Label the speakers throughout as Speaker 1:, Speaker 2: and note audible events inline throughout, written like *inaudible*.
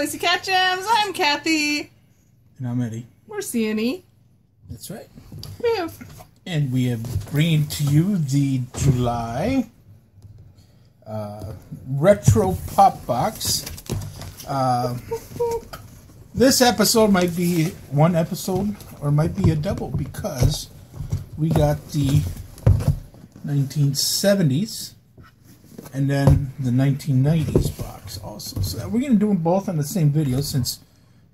Speaker 1: Spicy Cat. I'm Cathy.
Speaker 2: And I'm Eddie.
Speaker 1: We're CNE.
Speaker 2: That's right.
Speaker 1: We have
Speaker 2: And we have bringing to you the July uh, retro pop box. Uh, this episode might be one episode or might be a double because we got the 1970s and then the 1990s box also. So we're going to do them both on the same video since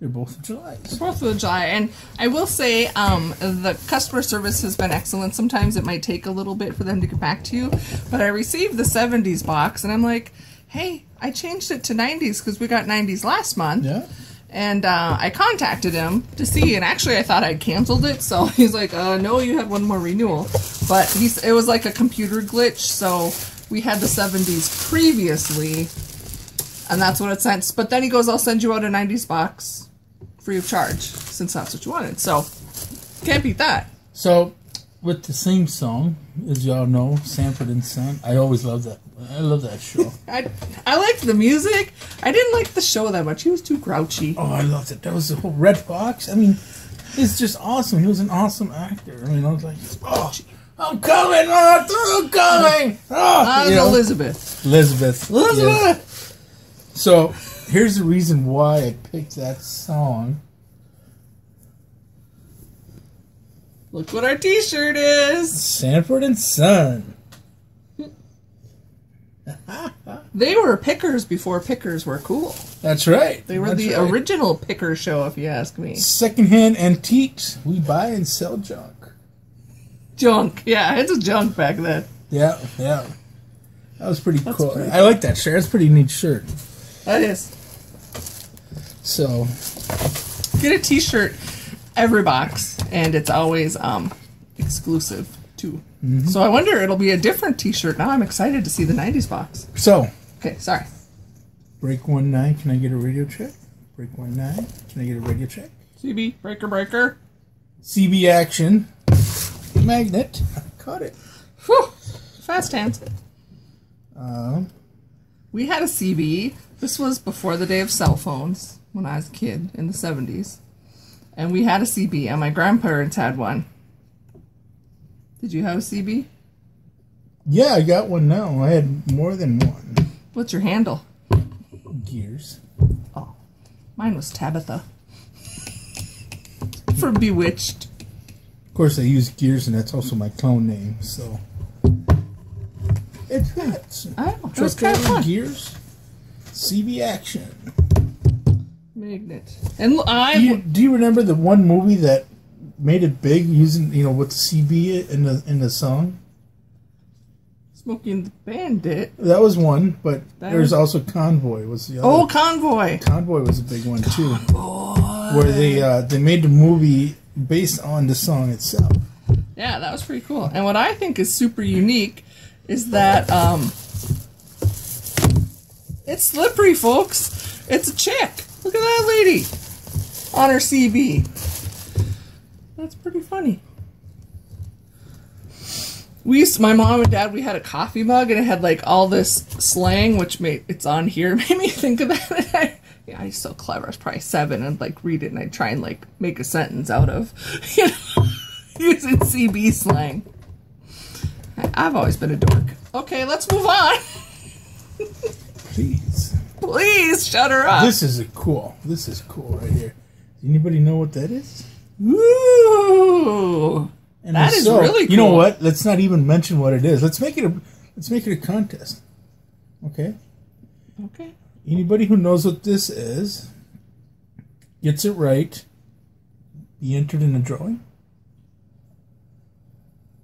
Speaker 2: they're both July.
Speaker 1: Fourth of July, and I will say um, the customer service has been excellent. Sometimes it might take a little bit for them to get back to you, but I received the 70s box, and I'm like, hey, I changed it to 90s because we got 90s last month.
Speaker 2: Yeah.
Speaker 1: And uh, I contacted him to see, and actually I thought I'd canceled it. So *laughs* he's like, uh, "No, you had one more renewal," but he's it was like a computer glitch. So we had the '70s previously, and that's what it sent. But then he goes, "I'll send you out a '90s box, free of charge, since that's what you wanted." So can't beat that.
Speaker 2: So, with the same song, as y'all know, Sanford and Son, I always love that. I love that show. *laughs*
Speaker 1: I I liked the music. I didn't like the show that much. He was too grouchy.
Speaker 2: oh, I loved it. That was the whole Redd Foxx. I mean, it's just awesome. He was an awesome actor. I mean, I was like, oh, I'm coming, oh, I'm coming. Oh,
Speaker 1: Uh,
Speaker 2: you know?
Speaker 1: Elizabeth.
Speaker 2: Elizabeth.
Speaker 1: Elizabeth.
Speaker 2: Yeah. So, here's the reason why I picked that song.
Speaker 1: Look what our T-shirt is.
Speaker 2: Sanford and Son. *laughs*
Speaker 1: They were pickers before pickers were cool.
Speaker 2: That's right.
Speaker 1: They were
Speaker 2: That's
Speaker 1: the
Speaker 2: right.
Speaker 1: original picker show, if you ask me.
Speaker 2: Secondhand antiques. We buy and sell junk.
Speaker 1: Junk. Yeah, it's a junk back then.
Speaker 2: Yeah, yeah. That was pretty
Speaker 1: That's
Speaker 2: cool.
Speaker 1: pretty
Speaker 2: I like that shirt. That's a pretty neat shirt.
Speaker 1: That is.
Speaker 2: So,
Speaker 1: Get a T-shirt every box, and it's always um exclusive too.
Speaker 2: Mm-hmm.
Speaker 1: So I wonder it'll be a different T-shirt. Now I'm excited to see the '90s box.
Speaker 2: so
Speaker 1: Okay, sorry.
Speaker 2: break one nine. Can I get a radio check? Break one nine. Can I get a radio check?
Speaker 1: CB breaker breaker.
Speaker 2: CB action. Magnet. *laughs* Caught it.
Speaker 1: Whew. Fast hands.
Speaker 2: Um,
Speaker 1: We had a CB. This was before the day of cell phones when I was a kid in the 70s. And we had a CB, and my grandparents had one. Did you have a CB?
Speaker 2: yeah, I got one now. I had more than one.
Speaker 1: What's your handle?
Speaker 2: Gears.
Speaker 1: Oh, mine was Tabitha. *laughs* From Bewitched.
Speaker 2: Of course, I use Gears, and that's also my clone name. So it fits.
Speaker 1: I know, it
Speaker 2: Truck
Speaker 1: kind of fun.
Speaker 2: Gears. CB action.
Speaker 1: Magnet. And I.
Speaker 2: Do you, do you remember the one movie that made it big using you know with the CB in the in the song?
Speaker 1: Smoking the Bandit.
Speaker 2: That was one, but
Speaker 1: That
Speaker 2: there's
Speaker 1: was-
Speaker 2: also Convoy was the other.
Speaker 1: Oh, Convoy.
Speaker 2: Convoy was a big one too, Convoy. where they uh, they made the movie based on the song itself.
Speaker 1: Yeah, that was pretty cool. And what I think is super unique is that um it's slippery, folks. It's a chick. Look at that lady on her CB. That's pretty funny. We used my mom and dad we had a coffee mug and it had like all this slang which made it's on here *laughs* made me think of that. Yeah, was so clever. I was probably seven and like read it and I'd try and like make a sentence out of *laughs* you know *laughs* using CB slang. I- I've always been a dork. Okay, let's move on.
Speaker 2: Please, *laughs*
Speaker 1: Please shut her up.
Speaker 2: this is a cool. This is cool right here. Anybody know what that is?
Speaker 1: Ooh.
Speaker 2: And
Speaker 1: That is
Speaker 2: so,
Speaker 1: really cool.
Speaker 2: You know what? Let's not even mention what it is. Let's make it a let's make it a contest. Okay.
Speaker 1: Okay.
Speaker 2: Anybody who knows what this is gets it right, be entered in a drawing.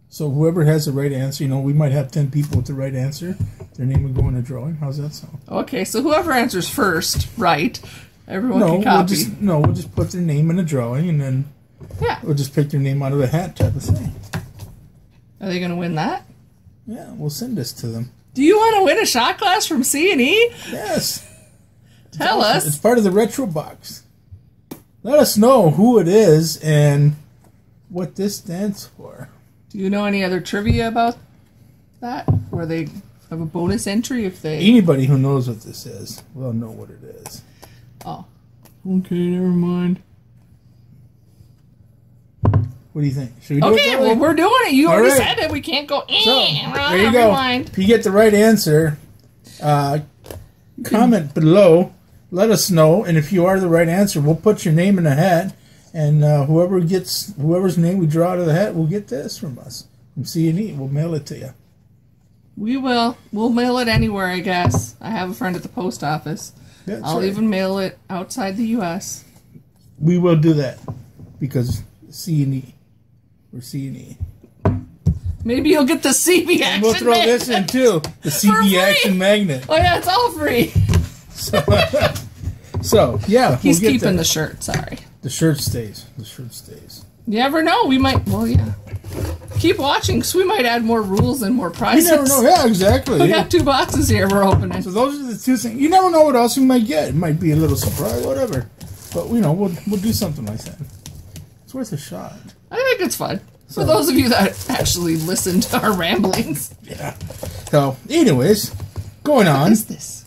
Speaker 2: So whoever has the right answer, you know, we might have ten people with the right answer. Their name would go in a drawing. How's that sound?
Speaker 1: Okay, so whoever answers first, right? Everyone
Speaker 2: no,
Speaker 1: can
Speaker 2: we'll
Speaker 1: copy.
Speaker 2: just no, we'll just put their name in a drawing, and then
Speaker 1: Yeah.
Speaker 2: we'll just pick their name out of a hat, type of thing.
Speaker 1: Are they going to win that?
Speaker 2: Yeah, we'll send this to them.
Speaker 1: Do you want to win a shot glass from C and E?
Speaker 2: Yes.
Speaker 1: Tell
Speaker 2: It's
Speaker 1: us.
Speaker 2: It's part of the retro box. Let us know who it is and what this stands for.
Speaker 1: Do you know any other trivia about that? Where they have a bonus entry if they.
Speaker 2: Anybody who knows what this is will know what it is.
Speaker 1: Oh. Okay, never mind.
Speaker 2: What do you think? Should we do
Speaker 1: Okay,
Speaker 2: it?
Speaker 1: well, we're doing it. You
Speaker 2: All
Speaker 1: already
Speaker 2: right.
Speaker 1: said it. We can't go. Eh,
Speaker 2: So,
Speaker 1: wrong,
Speaker 2: there you go.
Speaker 1: rewind.
Speaker 2: If you get the right answer, uh, comment below. Let us know, and if you are the right answer, we'll put your name in a hat, and uh, whoever gets whoever's name we draw out of the hat will get this from us from C and E. We'll mail it to you.
Speaker 1: We will. We'll mail it anywhere, I guess. I have a friend at the post office.
Speaker 2: That's
Speaker 1: I'll
Speaker 2: right.
Speaker 1: even mail it outside the U.S.
Speaker 2: we will do that because C and E. We're C and E.
Speaker 1: Maybe you'll get the CB action.
Speaker 2: We'll throw
Speaker 1: magnet.
Speaker 2: this in too. The. CB action magnet.
Speaker 1: Oh yeah, it's all free.
Speaker 2: So, *laughs* so yeah,
Speaker 1: He's
Speaker 2: we'll
Speaker 1: keeping the shirt. Sorry.
Speaker 2: the shirt stays. The shirt stays.
Speaker 1: You never know. We might. Well, yeah. Keep watching, because we might add more rules and more prizes.
Speaker 2: You never know. Yeah, exactly. *laughs*
Speaker 1: We got two boxes here. We're opening.
Speaker 2: So those are the two things. You never know what else we might get. It might be a little surprise, whatever. But you know, we'll we'll do something like that. It's worth a shot.
Speaker 1: I think it's fun for those of you that actually listen to our ramblings.
Speaker 2: Yeah. So, anyways, going on.
Speaker 1: What is this?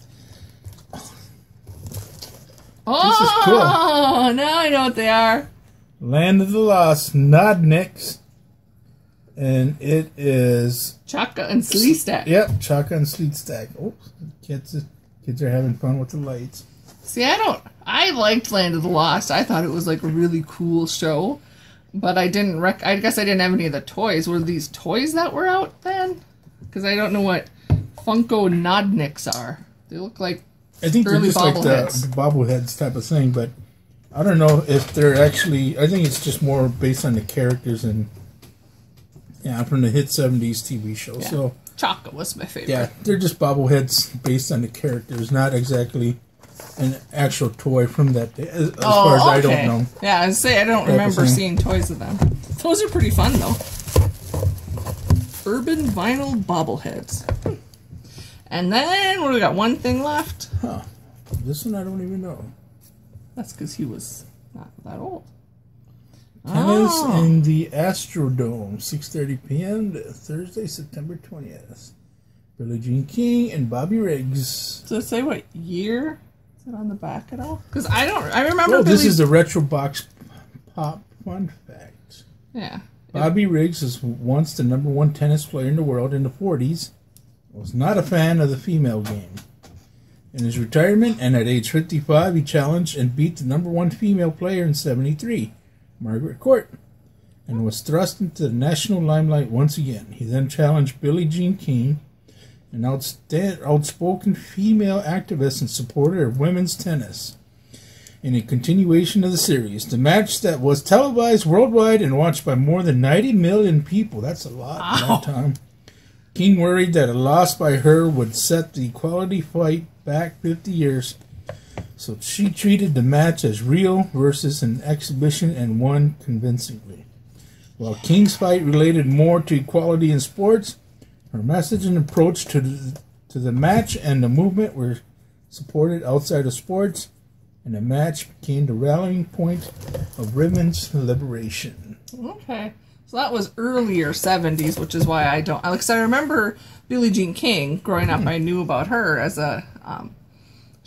Speaker 1: Oh, now I know what they are.
Speaker 2: Land of the Lost, Nodniks. And it is
Speaker 1: Chaka and Sleestak.
Speaker 2: yep, Chaka and Sleestak. Oh, kids kids are having fun with the lights.
Speaker 1: See, I don't. I liked Land of the Lost. I thought it was like a really cool show, but I didn't. Rec- I guess I didn't have any of the toys. Were these toys that were out then? Because I don't know what Funko Nodniks are. They look like
Speaker 2: I think they're just like the,
Speaker 1: bobbleheads.
Speaker 2: the bobbleheads type of thing, but I don't know if they're actually. I think it's just more based on the characters and yeah, from the hit '70s TV show.
Speaker 1: Yeah.
Speaker 2: So
Speaker 1: Chaka was my favorite.
Speaker 2: yeah, they're just bobbleheads based on the characters, not exactly an actual toy from that day. As, as far as oh, I don't know.
Speaker 1: Oh, Yeah, I say I don't remember seeing toys of them. Those are pretty fun though. Urban vinyl bobbleheads. And then what do we got? One thing left.
Speaker 2: Huh. This one I don't even know.
Speaker 1: That's because he was not that old.
Speaker 2: Tennis
Speaker 1: Oh.
Speaker 2: in the Astrodome, 6:30 p.m. Thursday, September 20th. Billie Jean King and Bobby Riggs.
Speaker 1: Does it say what year? Is it on the back at all? Because I don't. I remember.
Speaker 2: Oh, this is the retro box pop fun fact.
Speaker 1: yeah.
Speaker 2: Bobby Riggs was once the number one tennis player in the world in the 40s. Was not a fan of the female game. In his retirement and at age 55, he challenged and beat the number one female player in 73, Margaret Court, and was thrust into the national limelight once again. He then challenged Billie Jean King, an outstand, outspoken female activist and supporter of women's tennis in a continuation of the series. The match that was televised worldwide and watched by more than 90 million people. That's a lot in
Speaker 1: Wow.
Speaker 2: that time. King worried that a loss by her would set the equality fight back 50 years. So she treated the match as real versus an exhibition and won convincingly. While King's fight related more to equality in sports, her message and approach to the, to the match and the movement were supported outside of sports and the match became the rallying point of women's liberation.
Speaker 1: Okay. So that was earlier 70s, which is why I don't. Alex, I remember Billie Jean King. Growing up, I knew about her as a um,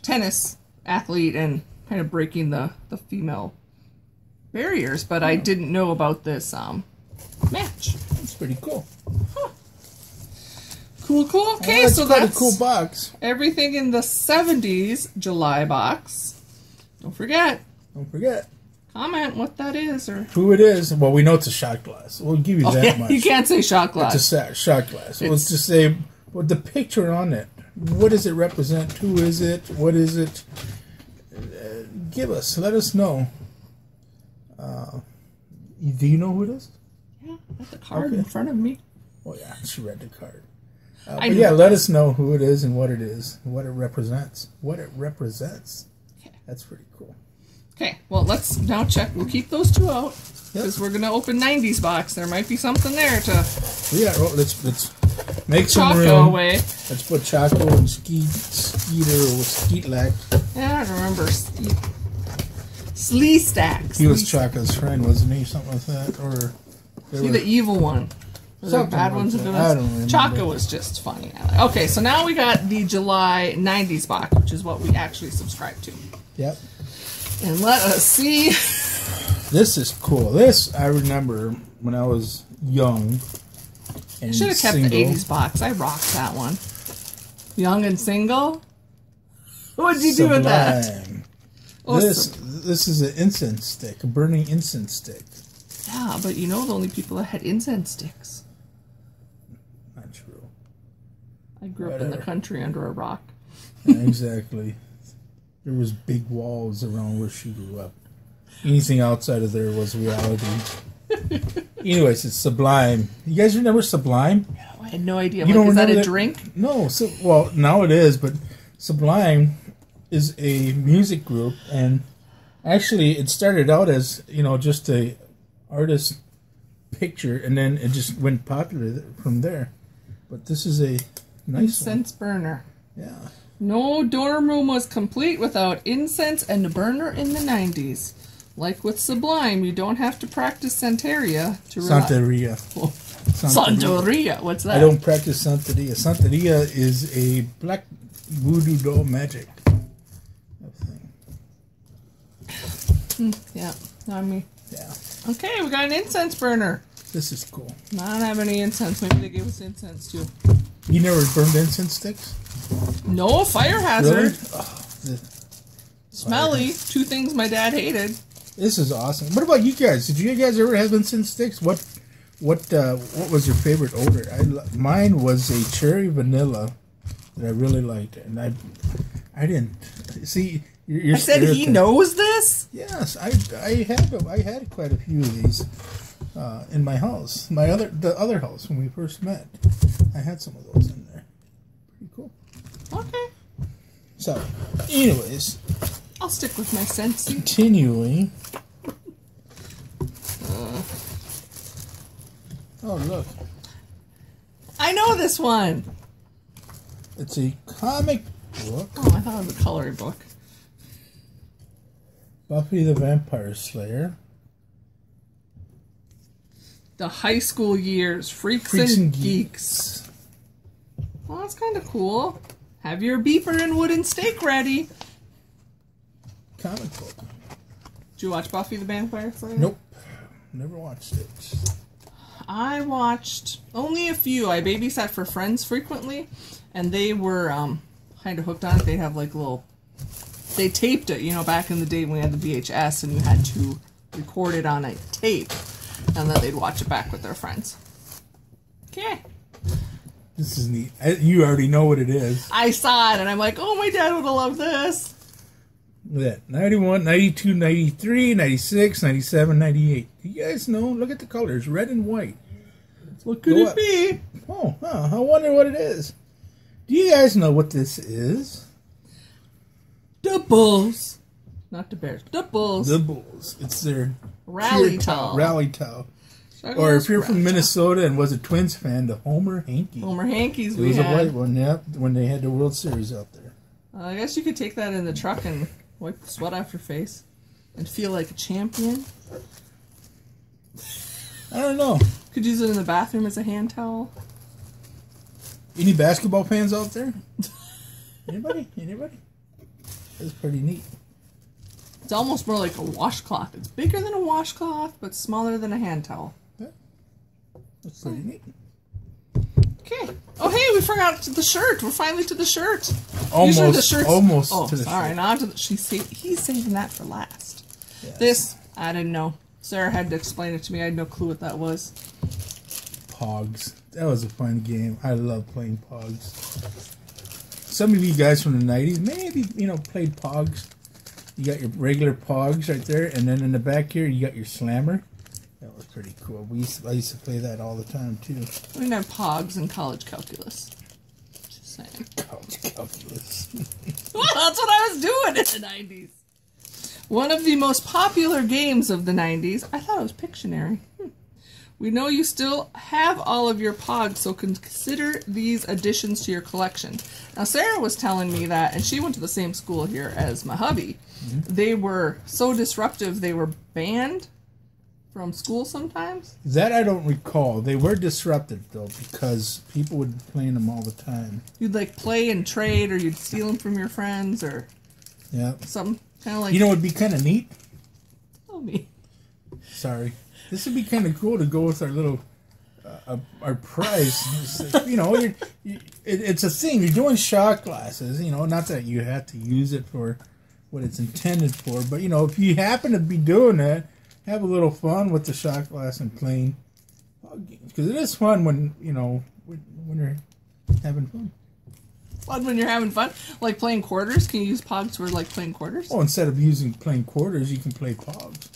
Speaker 1: tennis athlete and kind of breaking the, the female barriers, but I didn't know about this um, match.
Speaker 2: That's pretty cool.
Speaker 1: Cool, cool. Okay,
Speaker 2: that's
Speaker 1: so that's
Speaker 2: a cool box.
Speaker 1: everything in the 70s July box. Don't forget,
Speaker 2: Don't forget
Speaker 1: comment what that is, or
Speaker 2: who it is. Well, we know it's a shot glass. We'll give you
Speaker 1: Oh,
Speaker 2: that
Speaker 1: yeah,
Speaker 2: much.
Speaker 1: you can't say shot glass.
Speaker 2: It's a shot glass. Let's
Speaker 1: It's-
Speaker 2: just say what the picture on it. What does it represent? Who is it? What is it? Uh, give us. Let us know. Uh, do you know who it is?
Speaker 1: Yeah, have the card
Speaker 2: Okay.
Speaker 1: in front of me.
Speaker 2: Oh yeah, she read the card. Uh, but yeah, let us know who it is and what it is, what it represents, what it represents.
Speaker 1: Okay.
Speaker 2: That's pretty cool.
Speaker 1: Okay, well, let's now check. We'll keep those two out
Speaker 2: Yep.
Speaker 1: because we're gonna open '90s box. There might be something there to
Speaker 2: Yeah, well, let's let's make some
Speaker 1: Choco
Speaker 2: room.
Speaker 1: away.
Speaker 2: Let's put Choco and Skeets Skeeter or Skeetlak.
Speaker 1: Yeah, I don't remember. Sle- Sleestaks.
Speaker 2: He was Chaka's friend, wasn't he? Something like that, or
Speaker 1: He the evil one. Was there bad ones
Speaker 2: that.
Speaker 1: and
Speaker 2: I don't remember.
Speaker 1: Chaka was just funny. Okay, so now we got the July 90s box, which is what we actually subscribe to.
Speaker 2: Yep.
Speaker 1: And let us see.
Speaker 2: This is cool. This I remember when I was young. And
Speaker 1: Should have kept
Speaker 2: single.
Speaker 1: the 80s box. I rocked that one. Young and single? What'd you do with that?
Speaker 2: Sublime.
Speaker 1: Oh,
Speaker 2: this this is an incense stick, a burning incense stick.
Speaker 1: Yeah, but you know the only people that had incense sticks.
Speaker 2: Not true.
Speaker 1: I grew up in the country under a rock.
Speaker 2: Exactly. *laughs* There was big walls around where she grew up. Anything outside of there was reality. *laughs* Anyways, it's Sublime. You guys remember Sublime?
Speaker 1: I had no idea.
Speaker 2: You
Speaker 1: Like,
Speaker 2: don't
Speaker 1: is that a
Speaker 2: that-
Speaker 1: drink?
Speaker 2: No. So well, now it is, but Sublime is a music group, and actually, it started out as you know just a artist picture, and then it just went popular from there. But this is a nice one.
Speaker 1: Incense burner.
Speaker 2: Yeah.
Speaker 1: No dorm room was complete without incense and a burner in the 90s. Like with Sublime, you don't have to practice Santeria to rely-
Speaker 2: Santeria. *laughs*
Speaker 1: Santeria. What's that?
Speaker 2: I don't practice Santeria. Santeria is a black voodoo doll magic thing.
Speaker 1: Yeah, not me.
Speaker 2: Yeah,
Speaker 1: Okay, we got an incense burner.
Speaker 2: this is cool.
Speaker 1: I don't have any incense. Maybe they gave us incense too.
Speaker 2: You never burned incense sticks?
Speaker 1: No fire hazard.
Speaker 2: Really? Oh,
Speaker 1: Smelly. Two things my dad hated.
Speaker 2: this is awesome. What about you guys? Did you guys ever have incense sticks? What what uh, what was your favorite odor? I, mine was a cherry vanilla that I really liked, and I I didn't see. You're, you're
Speaker 1: I said he
Speaker 2: stereotyping.
Speaker 1: knows this.
Speaker 2: Yes, I I had I had quite a few of these uh, in my house. My other the other house when we first met, I had some of those in there. Pretty cool.
Speaker 1: Okay,
Speaker 2: So, anyways,
Speaker 1: I'll stick with my Scentsy.
Speaker 2: continuing. Oh look,
Speaker 1: I know this one.
Speaker 2: it's a comic book.
Speaker 1: Oh, I thought it was a coloring book.
Speaker 2: Buffy the Vampire Slayer.
Speaker 1: The high school years, freaks,
Speaker 2: Freaks
Speaker 1: and,
Speaker 2: and
Speaker 1: geeks. Well, that's kind of cool. Have your beeper and wooden stake ready.
Speaker 2: Comic book.
Speaker 1: Did you watch Buffy the Vampire Slayer?
Speaker 2: Nope, never watched it.
Speaker 1: I watched only a few. I babysat for friends frequently, and they were um, kind of hooked on it. They have like little. They taped it, you know, back in the day when we had the VHS, and you had to record it on a tape, and then they'd watch it back with their friends. Okay.
Speaker 2: This is neat. You already know what it is.
Speaker 1: I saw it, and I'm like, oh, my dad would have loved this.
Speaker 2: Look at that. 91, 92, 93, 96, 97, 98. Do you guys know? Look at the colors. Red and white.
Speaker 1: What could
Speaker 2: Go
Speaker 1: it
Speaker 2: up.
Speaker 1: be?
Speaker 2: Oh, huh. I wonder what it is. Do you guys know what this is?
Speaker 1: The Bulls. Not the Bears. The Bulls.
Speaker 2: The Bulls. It's their
Speaker 1: Rally towel.
Speaker 2: Rally towel.
Speaker 1: Chuggles
Speaker 2: Or if you're from Minnesota and was a Twins fan, the Homer Hanky.
Speaker 1: Homer Hankies
Speaker 2: It was
Speaker 1: had.
Speaker 2: a white one, yep, when they had the World Series out there.
Speaker 1: Uh, I guess you could take that in the truck and wipe the sweat off your face and feel like a champion.
Speaker 2: I don't know.
Speaker 1: Could use it in the bathroom as a hand towel.
Speaker 2: Any basketball fans out there? *laughs* Anybody? Anybody? That's pretty neat.
Speaker 1: It's almost more like a washcloth. It's bigger than a washcloth, but smaller than a hand towel.
Speaker 2: That's pretty neat.
Speaker 1: Okay. Oh, hey, we forgot the shirt. We're finally to the shirt.
Speaker 2: Almost,
Speaker 1: Usually the shirt's
Speaker 2: almost
Speaker 1: Oh,
Speaker 2: to the
Speaker 1: sorry.
Speaker 2: shirt.
Speaker 1: Not to the. She's sa- he's saving that for last.
Speaker 2: Yes.
Speaker 1: This I didn't know. Sarah had to explain it to me. I had no clue what that was.
Speaker 2: Pogs. That was a fun game. I love playing Pogs. Some of you guys from the '90s maybe you know played Pogs. You got your regular Pogs right there, and then in the back here you got your Slammer. That was pretty cool. We used to, I used to play that all the time too.
Speaker 1: We didn't have pogs in college calculus. Just saying.
Speaker 2: College calculus. *laughs*
Speaker 1: Well, that's what I was doing in the 90s. One of the most popular games of the 90s, I thought it was Pictionary, hmm, We know you still have all of your pogs, so consider these additions to your collection. Now, Sarah was telling me that, and she went to the same school here as my hubby. They were so disruptive, they were banned from school sometimes.
Speaker 2: That I don't recall. They were disruptive though because people would play playing them all the time.
Speaker 1: You'd like play and trade, or you'd steal them from your friends, or
Speaker 2: Yeah.
Speaker 1: some kind of like.
Speaker 2: You know, it'd be kind of neat.
Speaker 1: tell me.
Speaker 2: Sorry, this would be kind of cool to go with our little. Uh, our prize, *laughs* you know, you're, you, it, it's a thing. You're doing shot glasses, you know. Not that you have to use it for what it's intended for, but you know, if you happen to be doing it, have a little fun with the shot glass and playing because it is fun when you know when, when you're having fun.
Speaker 1: Fun when you're having fun, like playing quarters. Can you use pogs for like playing quarters?
Speaker 2: Oh, instead of using playing quarters, you can play pogs.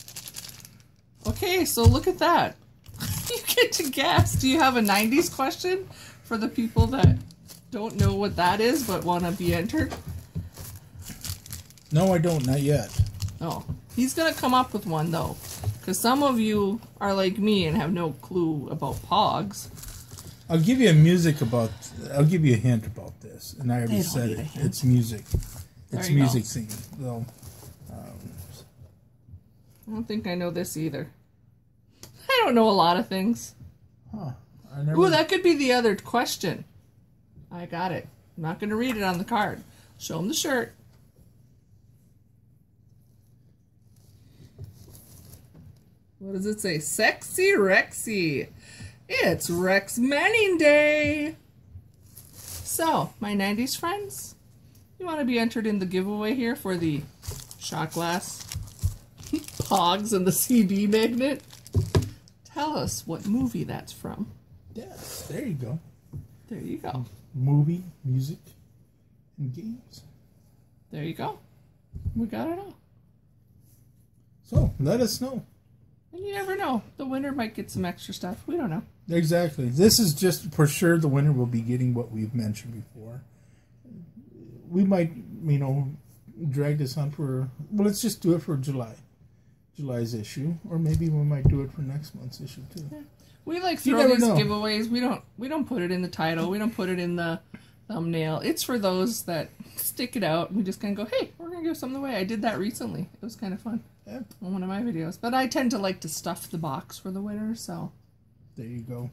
Speaker 1: Okay, so look at that. *laughs* you get to guess. Do you have a 90s question for the people that don't know what that is but want to be entered?
Speaker 2: No, I don't. Not yet.
Speaker 1: Oh, he's going to come up with one though. Because some of you are like me and have no clue about pogs.
Speaker 2: I'll give you a music about. I'll give you a hint about this, and I already said it. It's music. It's
Speaker 1: you go.
Speaker 2: music theme. Um, so,
Speaker 1: I don't think I know this either. I don't know a lot of things.
Speaker 2: huh? I never.
Speaker 1: Ooh, that could be the other question. I got it. I'm not going to read it on the card. Show him the shirt. What does it say? Sexy Rexy. It's Rex Manning Day. So, my 90s friends, you want to be entered in the giveaway here for the shot glass, *laughs* pogs, and the CB magnet? Tell us what movie that's from.
Speaker 2: yes, there you go.
Speaker 1: There you go.
Speaker 2: Movie, music, and games.
Speaker 1: There you go. We got it all.
Speaker 2: So let us know.
Speaker 1: And you never know. The winner might get some extra stuff. We don't know.
Speaker 2: Exactly. This is just for sure. The winner will be getting what we've mentioned before. We might, you know, drag this on for. Well, let's just do it for July, July's issue, or maybe we might do it for next month's issue too.
Speaker 1: We like throw these
Speaker 2: know.
Speaker 1: giveaways. We don't we don't put it in the title. We don't put it in the thumbnail. It's for those that stick it out. We just kind of go, "Hey, we're going to give something away." I did that recently. It was kind of fun
Speaker 2: Yeah,
Speaker 1: on one of my videos. But I tend to like to stuff the box for the winner, so
Speaker 2: there you go.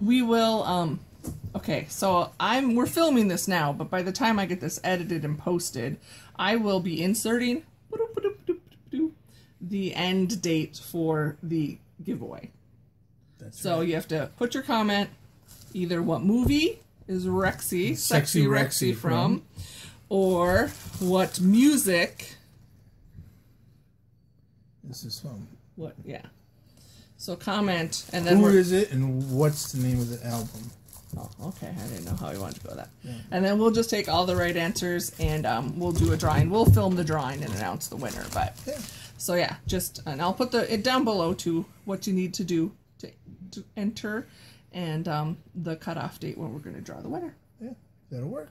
Speaker 1: we will um okay so i'm we're filming this now but by the time i get this edited and posted i will be inserting the end date for the giveaway
Speaker 2: That's
Speaker 1: so
Speaker 2: right.
Speaker 1: you have to put your comment either what movie is rexy sexy,
Speaker 2: Sexy
Speaker 1: rexy,
Speaker 2: Rexy
Speaker 1: from, or what music
Speaker 2: This is fun.
Speaker 1: what yeah so comment and then
Speaker 2: Who
Speaker 1: we're
Speaker 2: is it, and what's the name of the album?
Speaker 1: Oh, okay. I didn't know how we wanted to go with that. And then we'll just take all the right answers and um, we'll do a drawing. We'll film the drawing and announce the winner. But
Speaker 2: Yeah.
Speaker 1: so yeah, just and I'll put the it down below to what you need to do to, to enter and um, the cutoff date when we're going to draw the winner.
Speaker 2: Yeah, that'll work.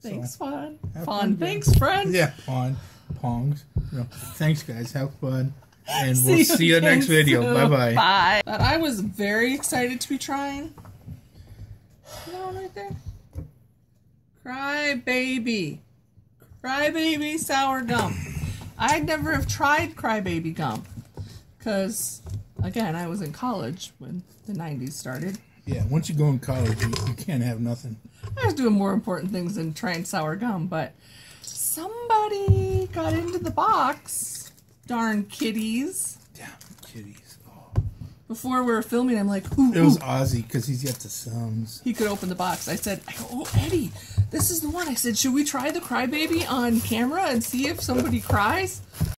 Speaker 1: Thanks, fun.
Speaker 2: have
Speaker 1: Fun.
Speaker 2: fun, guys.
Speaker 1: Thanks, friend.
Speaker 2: Yeah, pong, pongs. You know, thanks, guys. Have fun, and
Speaker 1: See *laughs*
Speaker 2: we'll see you next video.
Speaker 1: soon.
Speaker 2: Bye bye.
Speaker 1: Bye. But I was very excited to be trying. That one right there. Cry baby. Cry baby sour gum. I'd never have tried cry baby gum. Because, again, I was in college when the 90s started.
Speaker 2: Yeah, once you go in college, you, you can't have nothing.
Speaker 1: I was doing more important things than trying sour gum, but somebody got into the box. Darn kitties.
Speaker 2: Damn kitties. Oh.
Speaker 1: Before we were filming, I'm like, ooh,
Speaker 2: It was
Speaker 1: ooh.
Speaker 2: Ozzy because he's got the sums.
Speaker 1: he could open the box. I said, I go, oh, Eddie, this is the one. I said, should we try the crybaby on camera and see if somebody cries?